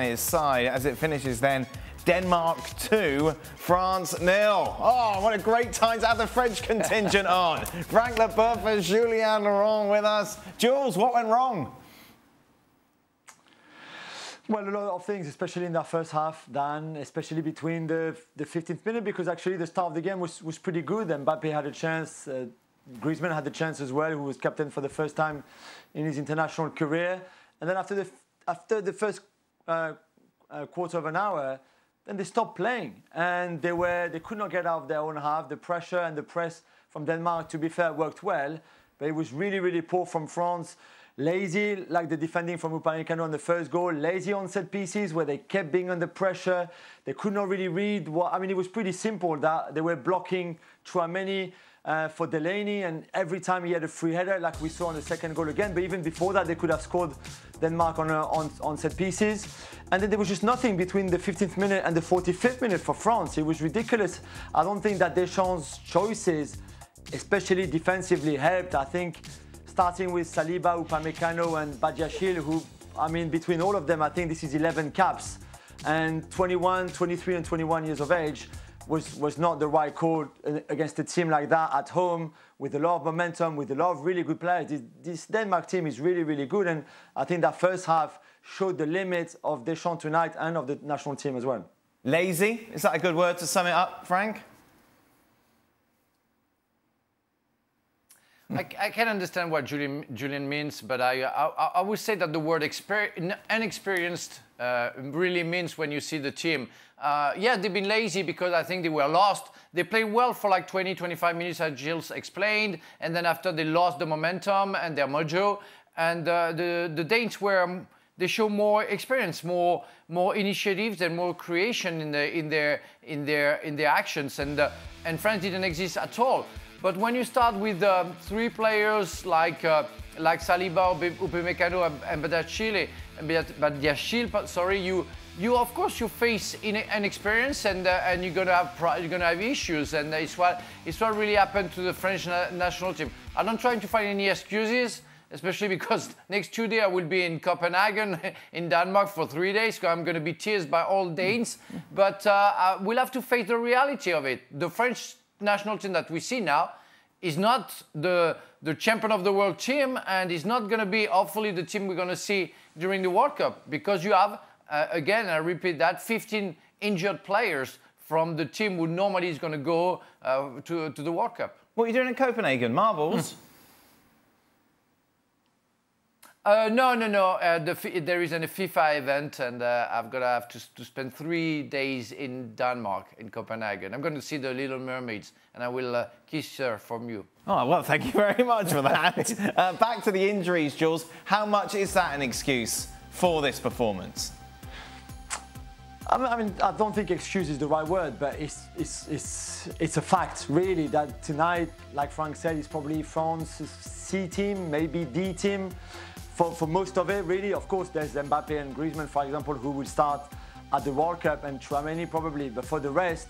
his side as it finishes then Denmark 2, France nil. Oh, what a great time to have the French contingent on. Frank Leboeuf and Julien Laurens with us. Jules, what went wrong? Well, a lot of things, especially in the first half, Dan, especially between the, the 15th minute, because actually the start of the game was, was pretty good. And Mbappe had a chance, uh, Griezmann had the chance as well, who was captain for the first time in his international career. And then after the, after the first uh, uh, quarter of an hour, then they stopped playing. And they, were, they could not get out of their own half. The pressure and the press from Denmark, to be fair, worked well. But it was really, really poor from France lazy, like the defending from Upamecano on the first goal, lazy on set pieces where they kept being under pressure. They could not really read what, I mean, it was pretty simple that they were blocking Tchouameni uh, for Delaney, and every time he had a free header, like we saw on the second goal again, but even before that, they could have scored Denmark on, uh, on, on set pieces. And then there was just nothing between the 15th minute and the 45th minute for France. It was ridiculous. I don't think that Deschamps' choices, especially defensively, helped. I think starting with Saliba, Upamecano, and Badiashile, who, I mean, between all of them, I think this is 11 caps. And 21, 23, and 21 years of age was, was not the right call against a team like that at home with a lot of momentum, with a lot of really good players. This, this Denmark team is really, really good. And I think that first half showed the limits of Deschamps tonight and of the national team as well. Lazy? Is that a good word to sum it up, Frank? I, I, can understand what Julien, Julien means, but I, I, I, would say that the word inexperienced uh, really means when you see the team. Uh, yeah, they've been lazy because I think they were lost. They played well for like 20, 25 minutes, as Gilles explained, and then after they lost the momentum and their mojo. And uh, the, the Danes were, they show more experience, more, more initiatives and more creation in, the, in, their, in, their, in their actions. And, uh, and France didn't exist at all. But when you start with uh, three players like uh, like Saliba, Upamecano, and Badiashile, Badiashile, sorry, you you of course you face inexperience and uh, and you're gonna have you're gonna have issues, and it's what it's what really happened to the French na national team. I'm not trying to find any excuses. Especially because next Tuesday I will be in Copenhagen, in Denmark for three days. So I'm going to be teased by all Danes. But uh, uh, we'll have to face the reality of it. The French national team that we see now is not the, the champion of the world team and is not going to be hopefully the team we're going to see during the World Cup because you have, uh, again, I repeat that, 15 injured players from the team who normally is going to go uh, to, to the World Cup. What are you doing in Copenhagen? Marbles? Uh, no, no, no. Uh, the, there is a FIFA event, and uh, I've got to have to, to, spend three days in Denmark, in Copenhagen. I'm going to see the Little Mermaids, and I will uh, kiss her from you. Oh, well, thank you very much for that. Uh, back to the injuries, Jules. How much is that an excuse for this performance? I mean, I don't think excuse is the right word, but it's, it's, it's, it's a fact, really, that tonight, like Frank said, is probably France's C team, maybe D team for, for most of it, really. Of course, there's Mbappe and Griezmann, for example, who will start at the World Cup, and Tchouameni probably. But for the rest,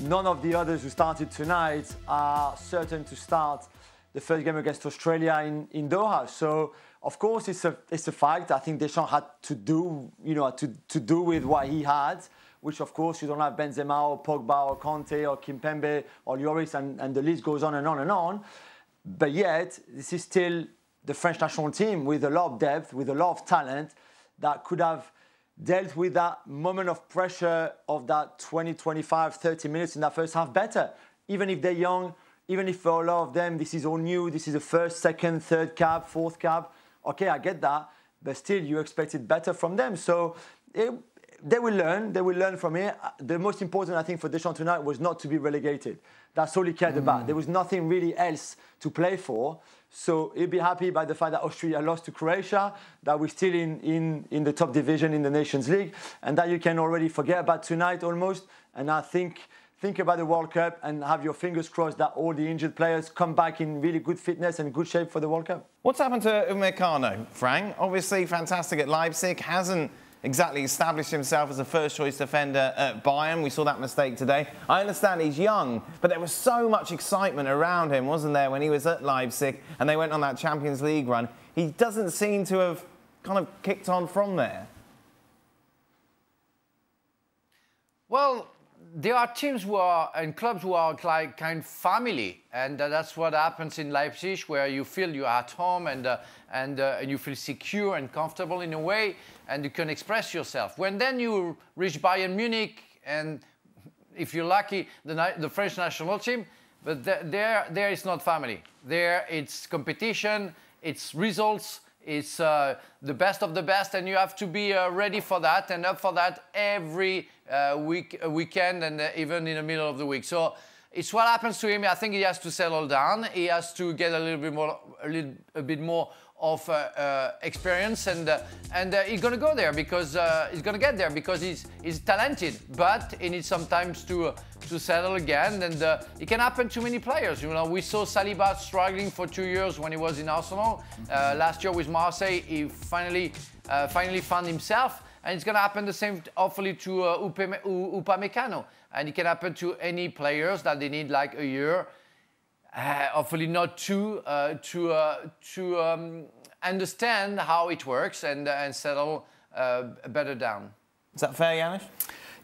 none of the others who started tonight are certain to start the first game against Australia in, in Doha. So, of course, it's a, it's a fact. I think Deschamps had to do, you know, to, to do with what he had, which, of course, you don't have Benzema or Pogba or Kanté or Kimpembe or Lloris, and, and the list goes on and on and on. But yet, this is still the French national team with a lot of depth, with a lot of talent that could have dealt with that moment of pressure of that 20, 25, 30 minutes in that first half better. Even if they're young, even if for a lot of them this is all new, this is a first, second, third cap, fourth cap. Okay, I get that, but still you expect it better from them. So it, they will learn. They will learn from it. The most important, I think, for Deschamps tonight was not to be relegated. That's all he cared mm. about. There was nothing really else to play for. So he'll be happy by the fact that Austria lost to Croatia, that we're still in, in, in the top division in the Nations League, and that you can already forget about tonight almost. And I think think about the World Cup and have your fingers crossed that all the injured players come back in really good fitness and good shape for the World Cup. What's happened to Upamecano, Frank? Obviously fantastic at Leipzig, hasn't exactly established himself as a first choice defender at Bayern. We saw that mistake today. I understand he's young, but there was so much excitement around him, wasn't there, when he was at Leipzig and they went on that Champions League run. He doesn't seem to have kind of kicked on from there. Well, there are teams who are and clubs who are like kind of family, and uh, that's what happens in Leipzig, where you feel you're at home and uh, and uh, and you feel secure and comfortable in a way, and you can express yourself. When then you reach Bayern Munich, and if you're lucky, the the French national team, but th- there there is not family. There it's competition, it's results it's uh, the best of the best, and you have to be uh, ready for that and up for that every uh, week, uh, weekend, and uh, even in the middle of the week. So it's what happens to him. I think he has to settle down. He has to get a little bit more, a little a bit more of uh, uh, experience, and uh, and he's gonna go there because he's gonna get there because he's he's talented, but he needs sometimes to to settle again, and it can happen to many players. You know, we saw Saliba struggling for two years when he was in Arsenal. last year with Marseille, he finally finally found himself. And it's going to happen the same, hopefully, to uh, Upamecano. And it can happen to any players that they need like a year hopefully not too, uh, to, uh, to um, understand how it works and, and settle better down. Is that fair, Janusz?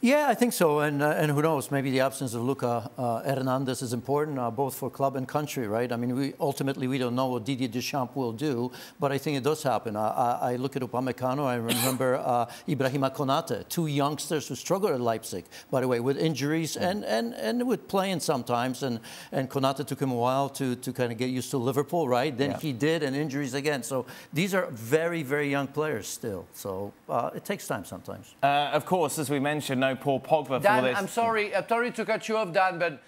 Yeah, I think so. And, uh, and who knows, maybe the absence of Luca uh, Hernandez is important, uh, both for club and country, right? I mean, we, ultimately, we don't know what Didier Deschamps will do, but I think it does happen. I, I, look at Upamecano, I remember uh, Ibrahima Konate, two youngsters who struggled at Leipzig, by the way, with injuries and, and, and with playing sometimes. And, and Konate took him a while to, to kind of get used to Liverpool, right? Then yeah. he did, and injuries again. So these are very, very young players still. So uh, it takes time sometimes. Uh, of course, as we mentioned, no Paul Pogba Dan, for this. I'm sorry, I'm sorry to cut you off, Dan, but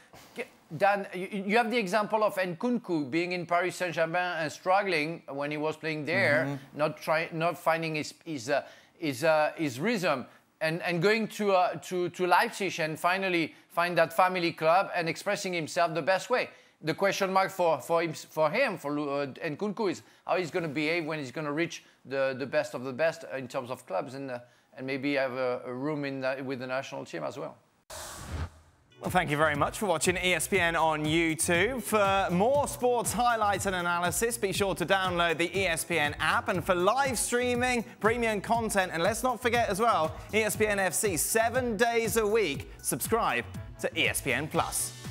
Dan, you, have the example of Nkunku being in Paris Saint-Germain and struggling when he was playing there, mm-hmm. not trying, not finding his his uh, his, uh, his rhythm, and and going to uh, to to Leipzig and finally find that family club and expressing himself the best way. The question mark for for him for him for uh, Nkunku is how he's going to behave when he's going to reach the the best of the best in terms of clubs and. Uh, and maybe have a, a room in the, with the national team as well. Well, thank you very much for watching ESPN on YouTube. For more sports highlights and analysis, be sure to download the ESPN app. And for live streaming, premium content, and let's not forget as well, ESPN FC, seven days a week. Subscribe to ESPN Plus.